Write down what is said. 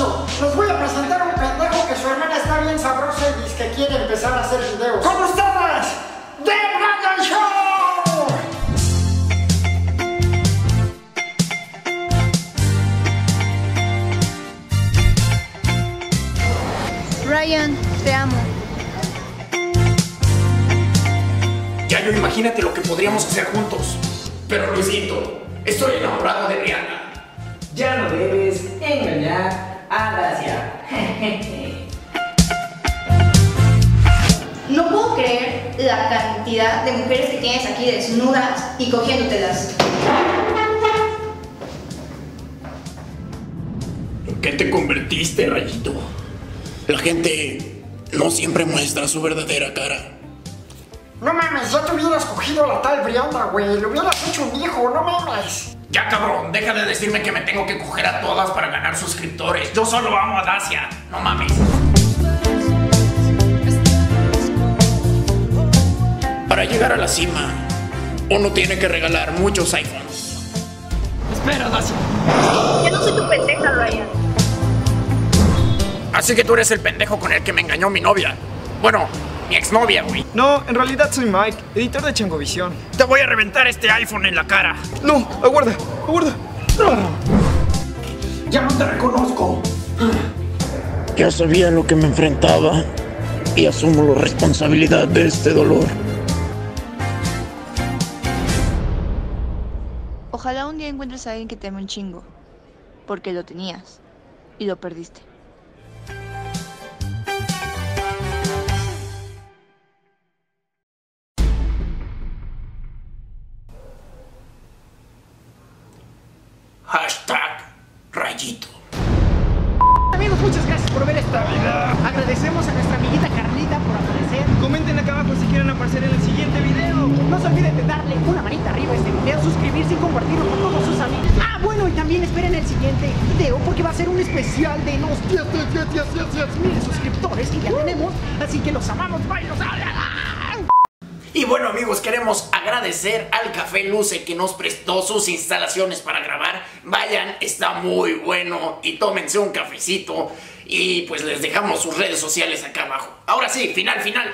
mucho. Les voy a presentar un pendejo que su hermana está bien sabrosa y dice que quiere empezar a hacer videos. ¡Con ustedes! ¡The Ryan Show! Ryan, te amo. Ya yo imagínate lo que podríamos hacer juntos. Pero Luisito, estoy enamorado de Rihanna. Ya no debes engañar a Dacia. No puedo creer la cantidad de mujeres que tienes aquí desnudas y cogiéndotelas. ¿En qué te convertiste, Rayito? La gente no siempre muestra su verdadera cara. No mames, ya te hubieras cogido a la tal Brianda, güey. Le hubieras hecho un hijo, no mames. Ya cabrón, deja de decirme que me tengo que coger a todas para ganar suscriptores. Yo solo amo a Dacia, no mames. Para llegar a la cima, uno tiene que regalar muchos iPhones. Espera, Dacia. Yo no soy tu pendeja, Ryan. Así que tú eres el pendejo con el que me engañó mi novia. Bueno, mi exnovia, güey. No, en realidad soy Mike, editor de Changovisión. Te voy a reventar este iPhone en la cara. No, aguarda, aguarda. Ya no te reconozco. Ya sabía a lo que me enfrentaba y asumo la responsabilidad de este dolor. Ojalá un día encuentres a alguien que te ame un chingo. Porque lo tenías. Y lo perdiste. Hashtag Rayito. Amigos, muchas gracias por ver esta vida. Agradecemos a nuestra amiguita Carlita por aparecer. Comenten acá abajo si quieren aparecer en el siguiente video. No se olviden de darle una manita arriba a este video, suscribirse y compartirlo con todos sus amigos. Ah, bueno, y también esperen el siguiente video porque va a ser un especial de los 10, 10, 10, 10, 10, 10 mil suscriptores que ya tenemos. Así que los amamos, bye, los Y bueno amigos, queremos agradecer al Café Luce que nos prestó sus instalaciones para grabar. Vayan, está muy bueno y tómense un cafecito. Y pues les dejamos sus redes sociales acá abajo. Ahora sí, final, final.